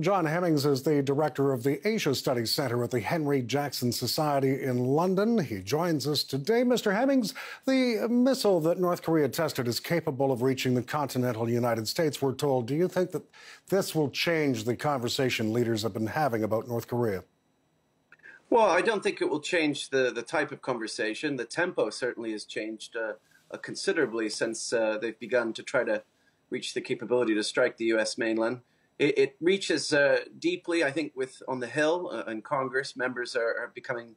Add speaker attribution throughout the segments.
Speaker 1: John Hemmings is the director of the Asia Studies Center at the Henry Jackson Society in London. He joins us today. Mr. Hemmings, the missile that North Korea tested is capable of reaching the continental United States, we're told. Do you think that this will change the conversation leaders have been having about North Korea?
Speaker 2: Well, I don't think it will change the, the type of conversation. The tempo certainly has changed uh, considerably since uh, they've begun to try to reach the capability to strike the U.S. mainland it, it reaches uh, deeply. I think with on the Hill uh, and Congress, members are, are becoming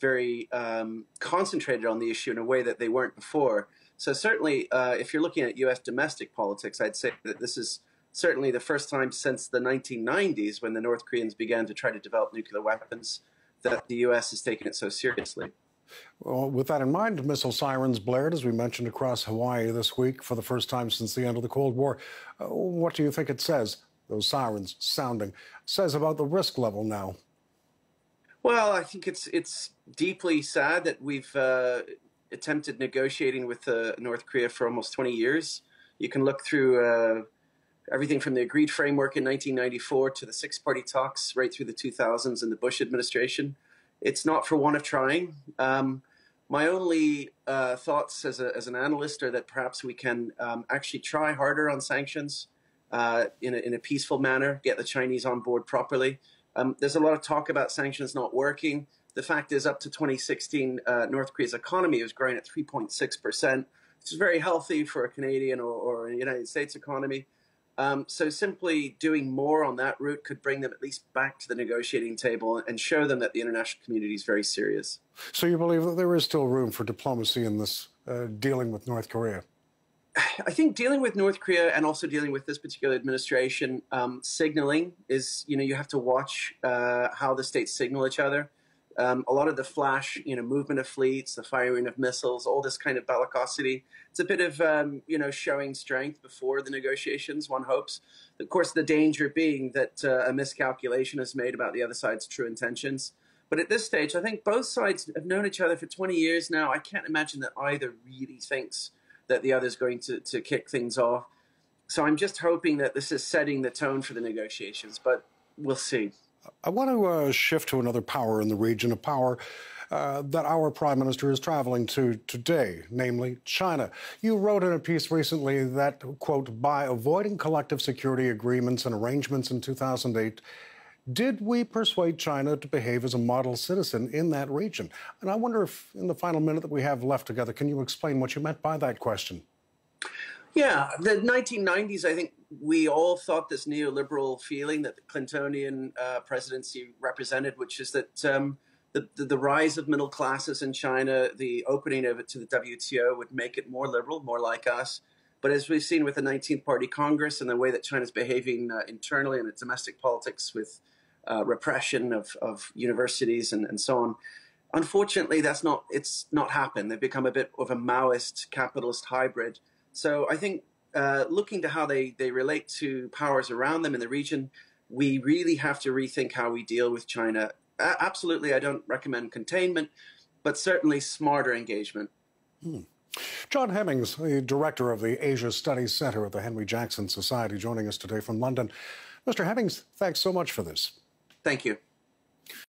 Speaker 2: very um, concentrated on the issue in a way that they weren't before. So certainly, uh, if you're looking at U.S. domestic politics, I'd say that this is certainly the first time since the 1990s when the North Koreans began to try to develop nuclear weapons that the U.S. has taken it so seriously.
Speaker 1: Well, with that in mind, missile sirens blared, as we mentioned, across Hawaii this week for the first time since the end of the Cold War. Uh, what do you think it says those sirens sounding, says about the risk level now?
Speaker 2: Well, I think it's it's deeply sad that we've uh, attempted negotiating with uh, North Korea for almost 20 years. You can look through uh, everything from the agreed framework in 1994 to the six-party talks right through the 2000s in the Bush administration. It's not for want of trying. Um, my only uh, thoughts as, a, as an analyst are that perhaps we can um, actually try harder on sanctions uh, in, a, in a peaceful manner, get the Chinese on board properly. Um, there's a lot of talk about sanctions not working. The fact is, up to 2016, uh, North Korea's economy was growing at 3.6%, which is very healthy for a Canadian or, or a United States economy. Um, so simply doing more on that route could bring them at least back to the negotiating table and show them that the international community is very serious.
Speaker 1: So you believe that there is still room for diplomacy in this uh, dealing with North Korea?
Speaker 2: I think dealing with North Korea and also dealing with this particular administration, um, signaling is, you know, you have to watch uh, how the states signal each other. Um, a lot of the flash, you know, movement of fleets, the firing of missiles, all this kind of bellicosity. It's a bit of, um, you know, showing strength before the negotiations, one hopes. Of course, the danger being that uh, a miscalculation is made about the other side's true intentions. But at this stage, I think both sides have known each other for 20 years now. I can't imagine that either really thinks that the other is going to, to kick things off. So I'm just hoping that this is setting the tone for the negotiations, but we'll see.
Speaker 1: I want to uh, shift to another power in the region, a power uh, that our prime minister is traveling to today, namely China. You wrote in a piece recently that, quote, by avoiding collective security agreements and arrangements in 2008, did we persuade China to behave as a model citizen in that region? And I wonder if, in the final minute that we have left together, can you explain what you meant by that question?
Speaker 2: Yeah, the 1990s, I think we all thought this neoliberal feeling that the Clintonian uh, presidency represented, which is that um, the, the, the, rise of middle classes in China, the opening of it to the WTO would make it more liberal, more like us. But as we've seen with the 19th Party Congress and the way that China's behaving uh, internally in its domestic politics with uh, repression of, of universities and, and so on, unfortunately, that's not it's not happened. They've become a bit of a Maoist capitalist hybrid. So I think uh, looking to how they, they relate to powers around them in the region, we really have to rethink how we deal with China. absolutely, I don't recommend containment, but certainly smarter engagement.
Speaker 1: Hmm. John Hemmings, the director of the Asia Studies Center at the Henry Jackson Society, joining us today from London. Mr. Hemmings, thanks so much for this.
Speaker 2: Thank you.